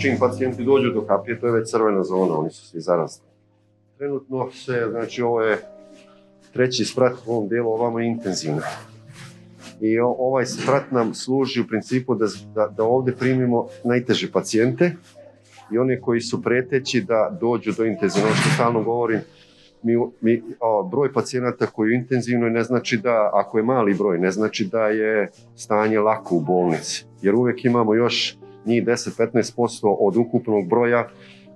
čim pacijenti dođu do kapije, to je već crvena zona, oni su svi zarasli. Trenutno se, znači ovo je treći sprat u ovom dijelu, ovamo je intenzivno. I ovaj sprat nam služi u principu da, da, da ovdje primimo najteže pacijente i one koji su preteći da dođu do intenzivnog, što stalno govorim, mi, mi, broj pacijenata koji je intenzivno ne znači da, ako je mali broj, ne znači da je stanje lako u bolnici. Jer uvijek imamo još njih 10-15% od ukupnog broja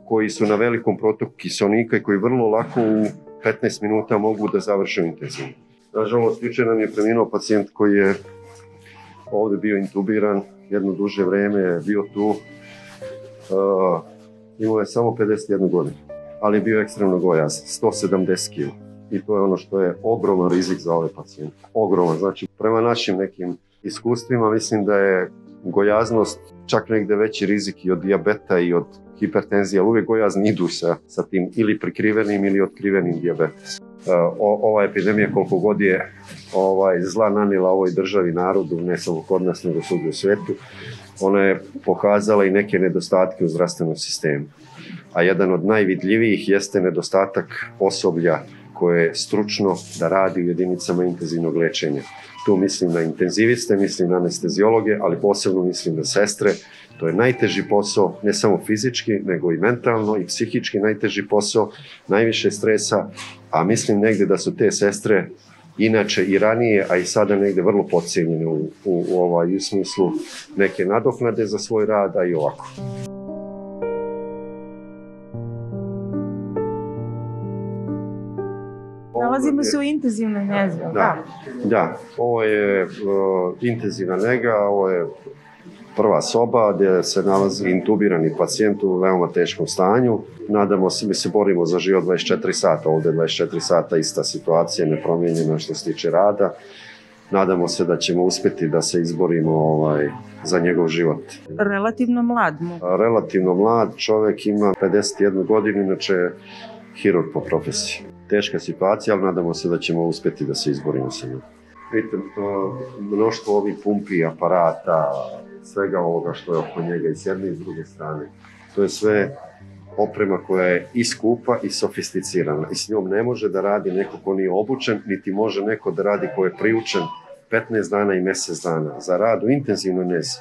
koji su na velikom protoku kiselnika i koji vrlo lako u 15 minuta mogu da završe intenzivno. Nažalost, jučer nam je preminuo pacijent koji je ovdje bio intubiran jedno duže vrijeme, bio tu. Uh, imao je samo 51 godinu ali je bio ekstremno gojazan, 170 kg. I to je ono što je ogroman rizik za ove pacijente. Ogroman, znači prema našim nekim iskustvima mislim da je gojaznost čak negdje veći rizik i od dijabeta i od hipertenzije, ali uvijek gojazni idu sa, sa tim ili prikrivenim ili otkrivenim dijabetesom. ova epidemija koliko god je ovaj, zla nanila ovoj državi, narodu, ne samo kod nas nego svugdje u svijetu, ona je pokazala i neke nedostatke u zdravstvenom sistemu a jedan od najvidljivijih jeste nedostatak osoblja koje je stručno da radi u jedinicama intenzivnog liječenja. Tu mislim na intenziviste, mislim na anesteziologe, ali posebno mislim na sestre. To je najteži posao, ne samo fizički, nego i mentalno i psihički najteži posao, najviše stresa, a mislim negdje da su te sestre inače i ranije, a i sada negdje vrlo podcijenjene u, u, u, ovaj, u smislu neke nadoknade za svoj rad, a i ovako. Nalazimo se u intenzivnoj njezi, da. Da, ovo je uh, intenzivna njega, ovo je prva soba gdje se nalazi intubirani pacijent u veoma teškom stanju. Nadamo se, mi se borimo za život 24 sata, ovdje 24 sata ista situacija, nepromijenjena što se tiče rada. Nadamo se da ćemo uspjeti da se izborimo ovaj, za njegov život. Relativno mlad mu. Relativno mlad, čovjek ima 51 godinu, inače hirurg po profesiji teška situacija, ali nadamo se da ćemo uspjeti da se izborimo sa njom. Vidite, mnoštvo ovih pumpi, aparata, svega ovoga što je oko njega i s jedne i s druge strane. To je sve oprema koja je i skupa i sofisticirana i s njom ne može da radi neko ko nije obučen, niti može neko da radi ko je priučen 15 dana i mjesec dana. Za rad u intenzivnoj nezi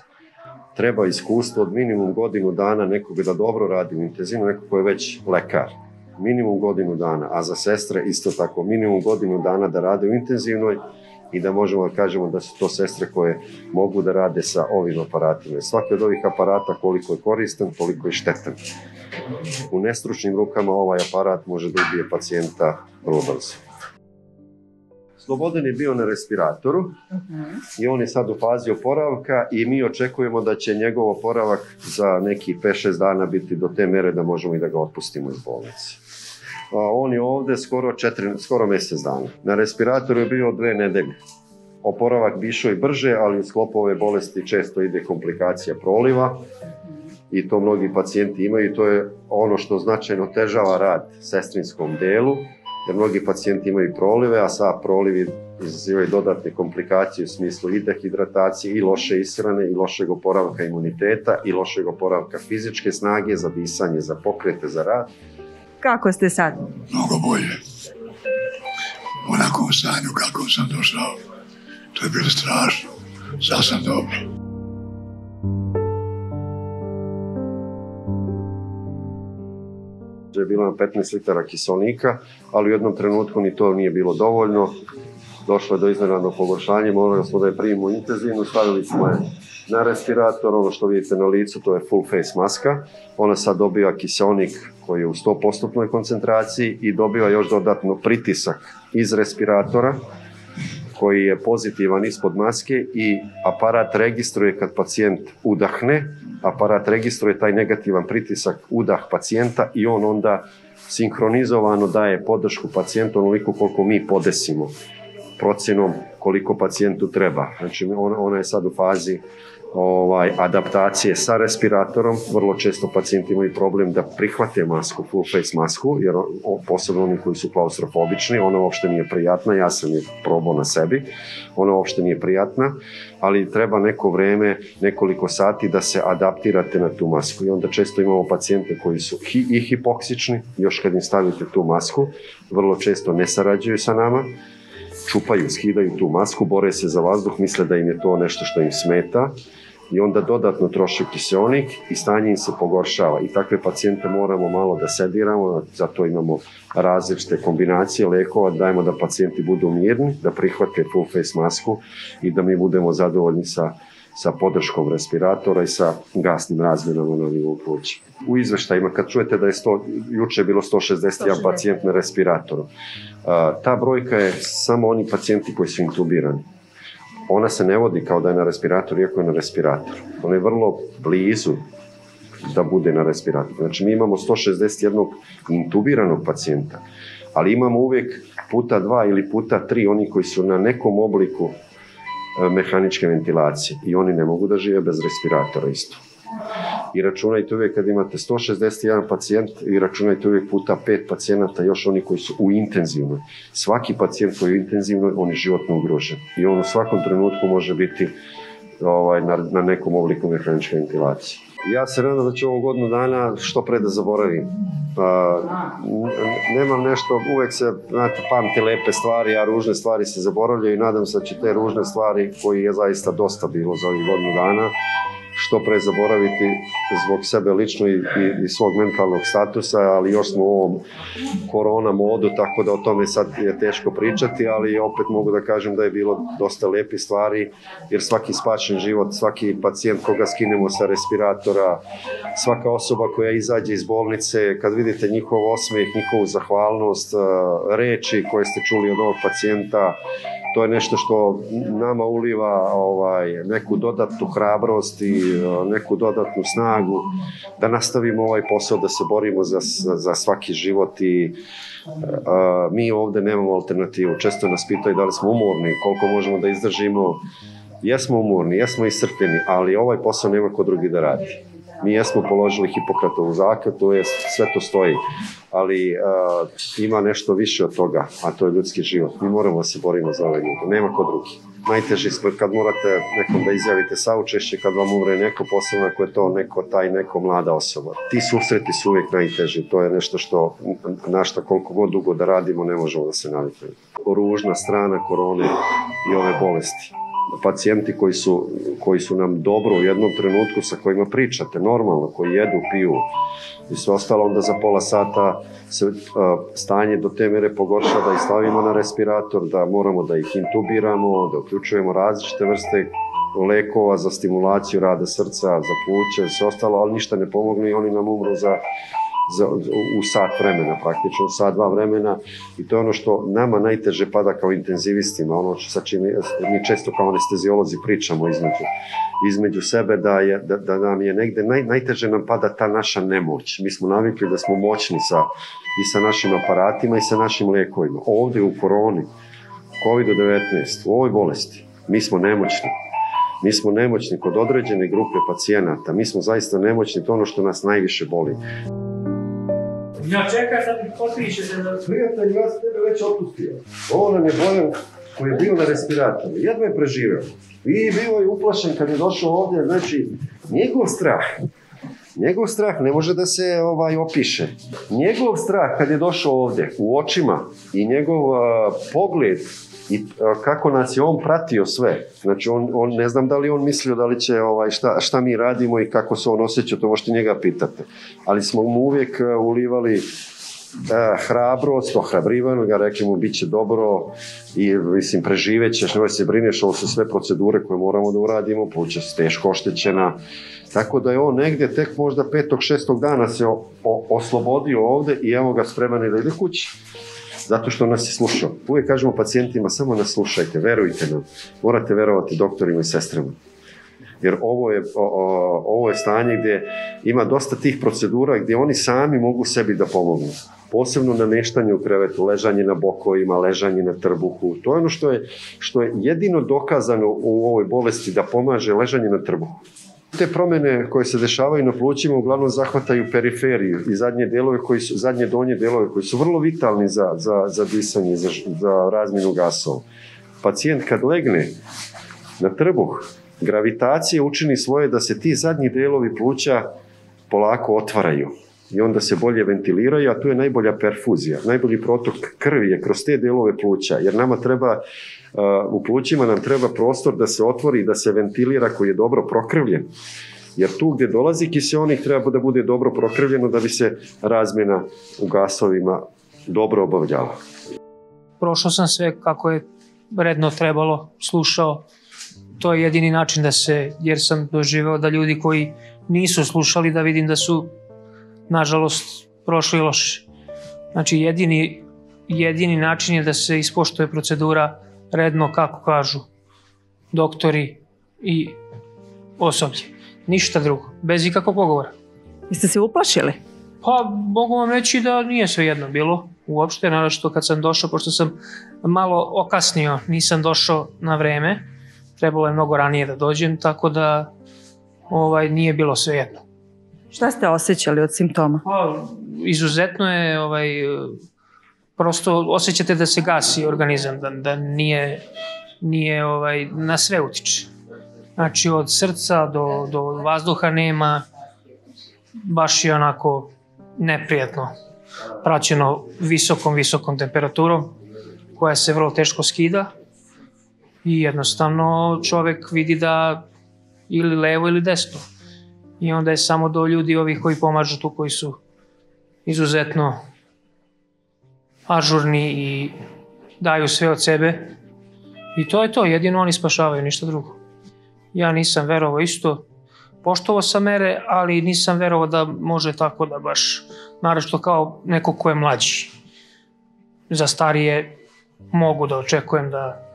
treba iskustvo od minimum godinu dana nekog da dobro radi u intenzivnoj, neko ko je već lekar minimum godinu dana, a za sestre isto tako minimum godinu dana da rade u intenzivnoj i da možemo da kažemo da su to sestre koje mogu da rade sa ovim aparatima. Svaki od ovih aparata koliko je koristan, koliko je štetan. U nestručnim rukama ovaj aparat može da ubije pacijenta vrlo brzo. Slobodan je bio na respiratoru uh i on je sad u fazi oporavka i mi očekujemo da će njegov oporavak za neki 5-6 dana biti do te mere da možemo i da ga otpustimo iz bolnice on je ovdje skoro, četiri, skoro mjesec dana. Na respiratoru je bio dve nedelje. Oporavak bi išao i brže, ali u sklopu ove bolesti često ide komplikacija proliva i to mnogi pacijenti imaju. To je ono što značajno težava rad sestrinskom delu, jer mnogi pacijenti imaju prolive, a sa prolivi izazivaju dodatne komplikacije u smislu i dehidratacije, i loše ishrane, i lošeg oporavka imuniteta, i lošeg oporavka fizičke snage za disanje, za pokrete, za rad. Kako ste sad? Mnogo bolje. U onakom stanju kako sam došao, to je bilo strašno. Sad sam dobro. je bilo na 15 litara kiselnika, ali u jednom trenutku ni to nije bilo dovoljno. Došlo je do iznenadnog pogoršanja, morali smo da je primimo intenzivno, stavili smo je na respirator, ono što vidite na licu to je full face maska. Ona sad dobiva kiselnik koji je u 100% koncentraciji i dobiva još dodatno pritisak iz respiratora koji je pozitivan ispod maske i aparat registruje kad pacijent udahne, aparat registruje taj negativan pritisak udah pacijenta i on onda sinkronizovano daje podršku pacijentu onoliko koliko mi podesimo procjenom koliko pacijentu treba. Znači ona je sad u fazi ovaj, adaptacije sa respiratorom. Vrlo često pacijenti imaju problem da prihvate masku, full face masku, jer posebno oni koji su klaustrofobični, ona uopšte nije prijatna, ja sam je probao na sebi, ona uopšte nije prijatna, ali treba neko vreme, nekoliko sati da se adaptirate na tu masku. I onda često imamo pacijente koji su hi, i hipoksični, još kad im stavite tu masku, vrlo često ne sarađuju sa nama, čupaju, skidaju tu masku, bore se za vazduh, misle da im je to nešto što im smeta i onda dodatno troše kiseonik i stanje im se pogoršava. I takve pacijente moramo malo da sediramo, zato imamo različite kombinacije lekova, dajemo da pacijenti budu mirni, da prihvate full face masku i da mi budemo zadovoljni sa sa podrškom respiratora i sa gasnim razmjenama na nivou pluća. U izveštajima, kad čujete da je 100, juče je bilo 161 pacijent na respiratoru, ta brojka je samo oni pacijenti koji su intubirani ona se ne vodi kao da je na respiratoru, iako je na respiratoru. Ona je vrlo blizu da bude na respiratoru. Znači mi imamo 161 intubiranog pacijenta, ali imamo uvijek puta dva ili puta tri oni koji su na nekom obliku e, mehaničke ventilacije i oni ne mogu da žive bez respiratora isto i računajte uvijek kad imate 161 pacijent i računajte uvijek puta pet pacijenata, još oni koji su u intenzivnoj. Svaki pacijent koji je u intenzivnoj, on je životno ugrožen i on u svakom trenutku može biti ovaj, na, na nekom obliku mehaničke ventilacije. Ja se nadam da će ovo godinu dana što pre da zaboravim. Pa, nemam nešto, uvek se, znate, pamti lepe stvari, a ružne stvari se zaboravljaju i nadam se da će te ružne stvari, koji je zaista dosta bilo za ovih godinu dana, što pre zaboraviti zbog sebe lično i, i, i svog mentalnog statusa, ali još smo u ovom korona modu, tako da o tome sad je teško pričati, ali opet mogu da kažem da je bilo dosta lepi stvari, jer svaki spačen život, svaki pacijent koga skinemo sa respiratora, svaka osoba koja izađe iz bolnice, kad vidite njihov osmeh, njihovu zahvalnost, reči koje ste čuli od ovog pacijenta, to je nešto što nama uliva ovaj, neku dodatnu hrabrost i neku dodatnu snagu da nastavimo ovaj posao, da se borimo za, za svaki život i a, mi ovde nemamo alternativu. Često nas pitaju da li smo umorni, koliko možemo da izdržimo. Jesmo umorni, jesmo iscrpljeni, ali ovaj posao nema ko drugi da radi. Mi jesmo položili Hipokratovu zakletu, je, sve to stoji, ali uh, ima nešto više od toga, a to je ljudski život. Mi moramo da se borimo za ove ljude, nema ko drugi. Najteži smo kad morate nekom da izjavite saučešće, kad vam umre neko, posebno ako je to neko, taj neko mlada osoba. Ti susreti su uvijek najteži, to je nešto što, na šta koliko god dugo da radimo, ne možemo da se naviknemo. Ružna strana korone i ove bolesti pacijenti koji su, koji su nam dobro u jednom trenutku sa kojima pričate normalno, koji jedu, piju i sve ostalo, onda za pola sata se uh, stanje do te mere pogorša da ih stavimo na respirator, da moramo da ih intubiramo, da uključujemo različite vrste lekova za stimulaciju rada srca, za pluće, sve ostalo, ali ništa ne pomogne i oni nam umru za za, u sat vremena, praktično sat, dva vremena i to je ono što nama najteže pada kao intenzivistima, ono sa čim mi često kao anesteziolozi pričamo između, između sebe da, je, da, da nam je negde, naj, najteže nam pada ta naša nemoć. Mi smo navikli da smo moćni sa, i sa našim aparatima i sa našim lekovima. Ovde u koroni, COVID-19, u ovoj bolesti, mi smo nemoćni. Mi smo nemoćni kod određene grupe pacijenata, mi smo zaista nemoćni, to ono što nas najviše boli. Ja čekaš da mi potpišete da... Prijatelj, ja sam tebe već otpustio. Ovo nam je Bojan koji je bio na respiratoru. Jedva je preživeo. I bio je uplašen kad je došao ovdje, znači, njegov strah, njegov strah ne može da se ovaj opiše. Njegov strah kad je došao ovdje u očima i njegov uh, pogled i kako nas je on pratio sve. Znači, on, on, ne znam da li on mislio da li će, ovaj, šta, šta mi radimo i kako se on osjeća, to možete njega pitate. Ali smo mu uvijek ulivali uh, hrabrost, ohrabrivano ga, rekli mu bit će dobro i mislim preživećeš, nemoj se brineš, ovo su sve procedure koje moramo da uradimo, pluća se teško oštećena, tako da je on negde tek možda petog, šestog dana se o, o, oslobodio ovde i evo ga spreman da ide kući zato što nas je slušao. Uvijek kažemo pacijentima, samo nas slušajte, verujte nam. Morate verovati doktorima i sestrama. jer ovo je, o, o, ovo je stanje gdje ima dosta tih procedura gdje oni sami mogu sebi da pomognu. Posebno namještanje u krevetu, ležanje na bokovima, ležanje na trbuhu. To je ono što je, što je jedino dokazano u ovoj bolesti da pomaže ležanje na trbuhu. Te promjene koje se dešavaju na plućima uglavnom zahvataju periferiju i zadnje delove koji su, zadnje donje delove koji su vrlo vitalni za, za, za disanje, za, za razmjenu gasova. Pacijent kad legne na trbuh, gravitacija učini svoje da se ti zadnji delovi pluća polako otvaraju i onda se bolje ventiliraju, a tu je najbolja perfuzija. Najbolji protok krvi je kroz te delove pluća, jer nama treba, uh, u plućima nam treba prostor da se otvori i da se ventilira koji je dobro prokrvljen. Jer tu gdje dolazi kiseonik treba da bude dobro prokrvljeno da bi se razmjena u gasovima dobro obavljala. Prošao sam sve kako je redno trebalo, slušao. To je jedini način da se, jer sam doživeo da ljudi koji nisu slušali da vidim da su nažalost prošli loše. Znači jedini, jedini način je da se ispoštuje procedura redno kako kažu doktori i osoblje. Ništa drugo, bez ikakvog pogovora. Jeste se uplašili? Pa mogu vam reći da nije sve jedno bilo uopšte, naravno kad sam došao, pošto sam malo okasnio, nisam došao na vreme, trebalo je mnogo ranije da dođem, tako da ovaj, nije bilo sve jedno. Šta ste osjećali od simptoma? Pa, izuzetno je, ovaj, prosto osjećate da se gasi organizam, da, da nije, nije ovaj, na sve utiče. Znači od srca do, do vazduha nema, baš je onako neprijatno, praćeno visokom, visokom temperaturom koja se vrlo teško skida i jednostavno čovek vidi da ili levo ili desno i onda je samo do ljudi ovih koji pomažu tu, koji su izuzetno ažurni i daju sve od sebe. I to je to, jedino oni spašavaju, ništa drugo. Ja nisam verovao isto, poštovao sam mere, ali nisam verovao da može tako da baš, naravno kao neko ko je mlađi. Za starije mogu da očekujem da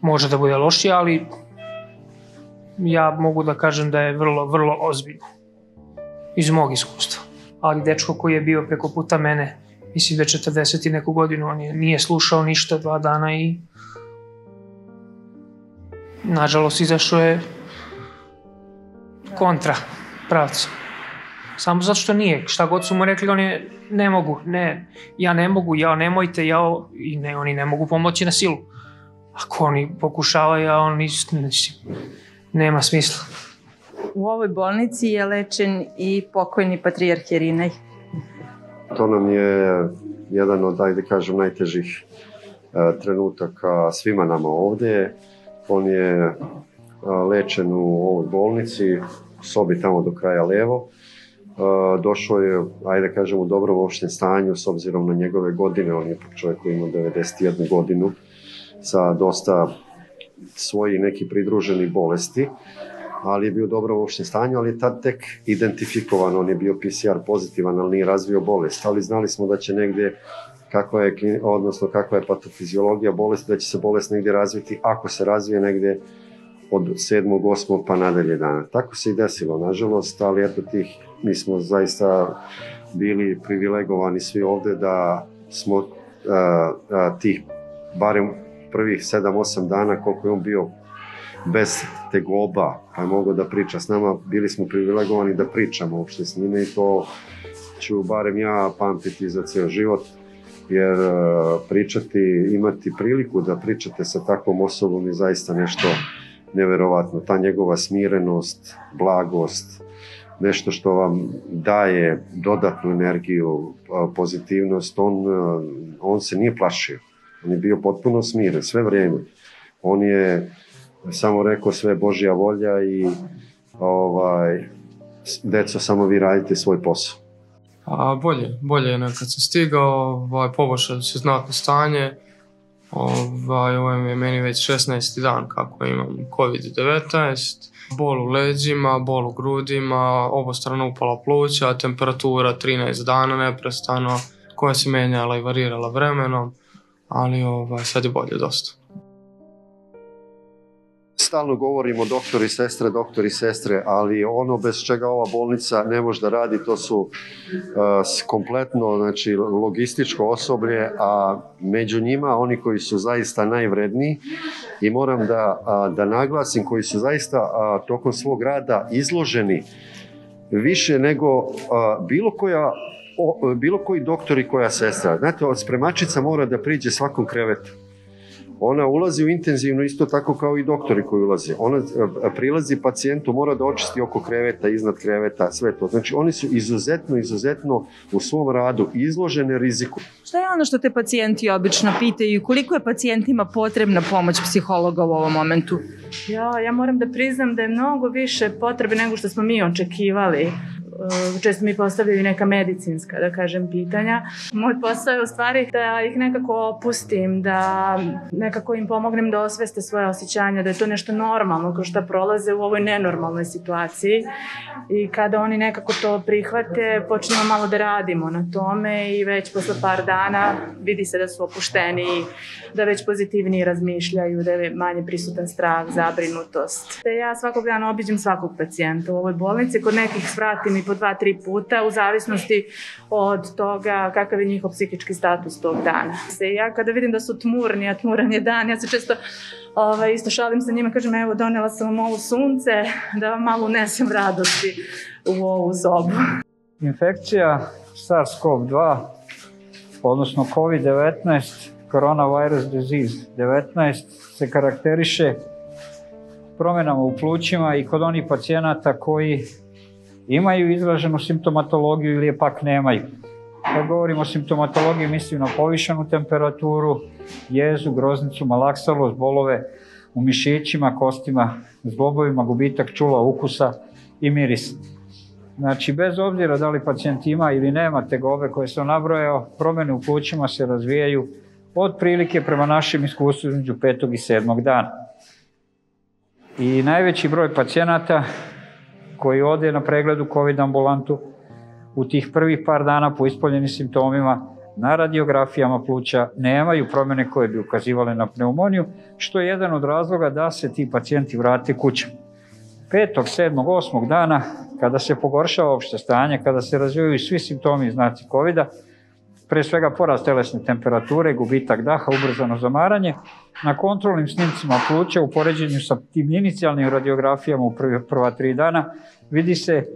može da bude lošije, ali ja mogu da kažem da je vrlo, vrlo ozbiljno. Iz mog iskustva. Ali dečko koji je bio preko puta mene, mislim da je 40 i neku godinu, on je, nije slušao ništa dva dana i nažalost izašao je kontra pravca. Samo zato što nije. Šta god su mu rekli, on je ne mogu, ne, ja ne mogu, ja nemojte, ja, i ne, oni ne mogu pomoći na silu. Ako oni pokušavaju, a oni, mislim, nema smisla. U ovoj bolnici je lečen i pokojni patrijarh Jerinej. To nam je jedan od, ajde kažem, najtežih e, trenutaka svima nama ovdje. On je e, lečen u ovoj bolnici, u sobi tamo do kraja levo. E, došao je, ajde kažem, u dobrom opštem stanju s obzirom na njegove godine. On je čovjek koji ima 91 godinu sa dosta svoji neki pridruženi bolesti, ali je bio u dobrom opštem stanju, ali je tad tek identifikovan, on je bio PCR pozitivan, ali nije razvio bolest, ali znali smo da će negdje kakva je, odnosno kakva je patofiziologija bolesti, da će se bolest negdje razviti, ako se razvije negdje od 7. 8. pa nadalje dana. Tako se i desilo, nažalost, ali eto tih, mi smo zaista bili privilegovani svi ovde da smo uh, uh, tih barem prvih 7-8 dana koliko je on bio bez tegoba, pa je mogao da priča s nama, bili smo privilegovani da pričamo uopšte s njime i to ću barem ja pamtiti za ceo život, jer uh, pričati, imati priliku da pričate sa takvom osobom je zaista nešto neverovatno. Ta njegova smirenost, blagost, nešto što vam daje dodatnu energiju, pozitivnost, on, on se nije plašio. On je bio potpuno smiren sve vrijeme. On je samo rekao sve Božja volja i ovaj, deco, samo vi radite svoj posao. A bolje, bolje je kad sam stigao, ovaj, poboljšalo se znatno stanje. Ovaj, ovo je meni već 16. dan kako imam COVID-19, bol u leđima, bol u grudima, obostrano upala pluća, temperatura 13 dana neprestano, koja se menjala i varirala vremenom, ali ovaj, sad je bolje dosta. stalno govorimo doktori, sestre, doktori, sestre, ali ono bez čega ova bolnica ne može da radi, to su uh, kompletno znači, logističko osoblje, a među njima oni koji su zaista najvredniji i moram da, a, da naglasim, koji su zaista a, tokom svog rada izloženi više nego a, bilo koja o, bilo koji doktor i koja sestra. Znate, spremačica mora da priđe svakom krevetu. Ona ulazi u intenzivno isto tako kao i doktori koji ulaze. Ona a, prilazi pacijentu, mora da očisti oko kreveta, iznad kreveta, sve to. Znači, oni su izuzetno, izuzetno u svom radu izložene riziku. Šta je ono što te pacijenti obično pitaju i koliko je pacijentima potrebna pomoć psihologa u ovom momentu? Ja, ja moram da priznam da je mnogo više potrebe nego što smo mi očekivali. Uh, Često mi postavljaju neka medicinska, da kažem, pitanja. Moj posao je u stvari da ih nekako opustim, da nekako im pomognem da osveste svoje osjećanja, da je to nešto normalno kao što prolaze u ovoj nenormalnoj situaciji. I kada oni nekako to prihvate, počnemo malo da radimo na tome i već posle par dana vidi se da su opušteni, da već pozitivnije razmišljaju, da je manje prisutan strah, zabrinutost. Te ja svakog dana obiđem svakog pacijenta u ovoj bolnici, kod nekih svratim i po dva, tri puta, u zavisnosti od toga kakav je njihov psihički status tog dana. Se ja kada vidim da su tmurni, a tmuran je dan, ja se često ovaj, isto šalim sa njima, kažem evo donela sam vam ovo sunce, da vam malo unesem radosti u ovu sobu. Infekcija SARS-CoV-2, odnosno COVID-19, coronavirus disease 19, se karakteriše promjenama u plućima i kod onih pacijenata koji imaju izraženu simptomatologiju ili je pak nemaju. Kad govorimo o simptomatologiji, mislim na povišenu temperaturu, jezu, groznicu, malaksalost, bolove u mišićima, kostima, zglobovima, gubitak čula, ukusa i mirisa. Znači, bez obzira da li pacijent ima ili nema tegobe koje sam nabrojao, promjene u plućima se razvijaju od prilike prema našem iskustvu između petog i sedmog dana. I najveći broj pacijenata koji ode na pregledu COVID ambulantu u tih prvih par dana po ispoljenim simptomima na radiografijama pluća nemaju promjene koje bi ukazivale na pneumoniju, što je jedan od razloga da se ti pacijenti vrate kućama. 5., 7., 8. dana, kada se pogoršava opšte stanje, kada se razvijaju svi simptomi znaci covid pre svega porast telesne temperature, gubitak daha, ubrzano zamaranje, na kontrolnim snimcima pluća u poređenju sa tim inicijalnim radiografijama u prva tri dana vidi se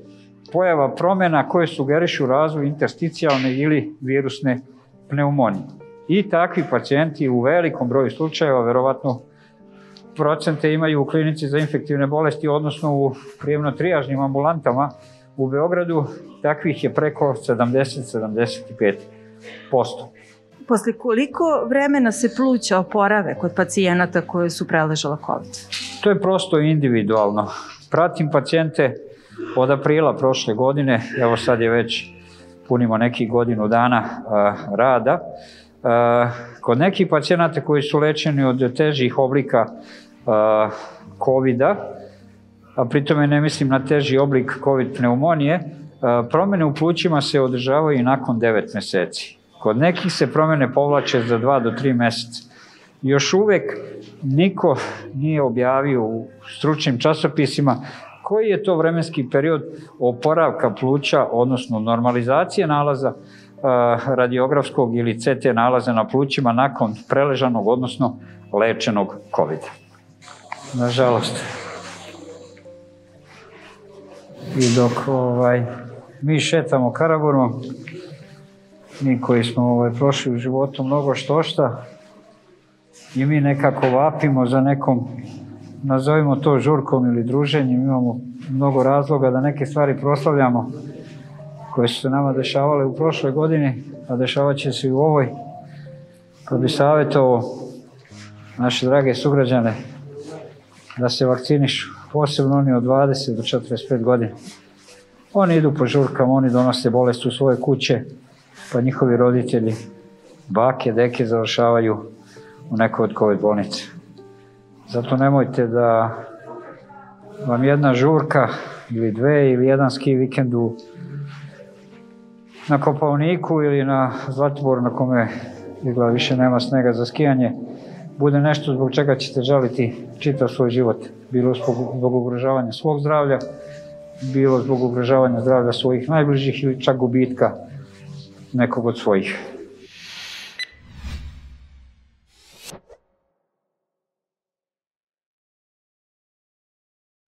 pojava promjena koje sugerišu razvoj intersticijalne ili virusne pneumonije. I takvi pacijenti u velikom broju slučajeva, verovatno procente imaju u klinici za infektivne bolesti, odnosno u prijemno-trijažnim ambulantama u Beogradu, takvih je preko 70-75%. Posle koliko vremena se pluća oporave kod pacijenata koje su preležala COVID? To je prosto individualno. Pratim pacijente od aprila prošle godine, evo sad je već punimo nekih godinu dana a, rada. A, kod nekih pacijenata koji su lečeni od težih oblika a, COVID-a, a pritome ne mislim na teži oblik COVID pneumonije, promene u plućima se održavaju i nakon 9 meseci. Kod nekih se promene povlače za 2 do 3 meseca. Još uvek niko nije objavio u stručnim časopisima koji je to vremenski period oporavka pluća, odnosno normalizacije nalaza radiografskog ili CT nalaza na plućima nakon preležanog, odnosno lečenog covid -a. Nažalost. I dok ovaj, mi šetamo Karaburom, mi koji smo ovaj, prošli u životu mnogo što šta, i mi nekako vapimo za nekom, nazovimo to žurkom ili druženjem, imamo mnogo razloga da neke stvari proslavljamo koje su se nama dešavale u prošloj godini, a dešavat će se i u ovoj, pa bi savjetovao naše drage sugrađane da se vakcinišu, posebno oni od 20 do 45 godina. Oni idu po žurkama, oni donose bolest u svoje kuće, pa njihovi roditelji, bake, deke završavaju u nekoj od COVID bolnice. Zato nemojte da vam jedna žurka ili dve ili jedan ski vikend u na Kopavniku ili na Zlatiboru na kome izgleda više nema snega za skijanje, bude nešto zbog čega ćete žaliti čitav svoj život. Bilo zbog, zbog ugrožavanja svog zdravlja, bilo zbog ugrožavanja zdravlja svojih najbližih ili čak gubitka nekog od svojih.